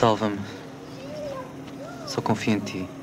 Salva-me. Só confio em ti.